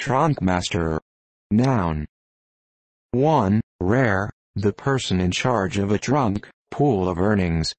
Trunkmaster. Noun. 1. Rare, the person in charge of a trunk, pool of earnings.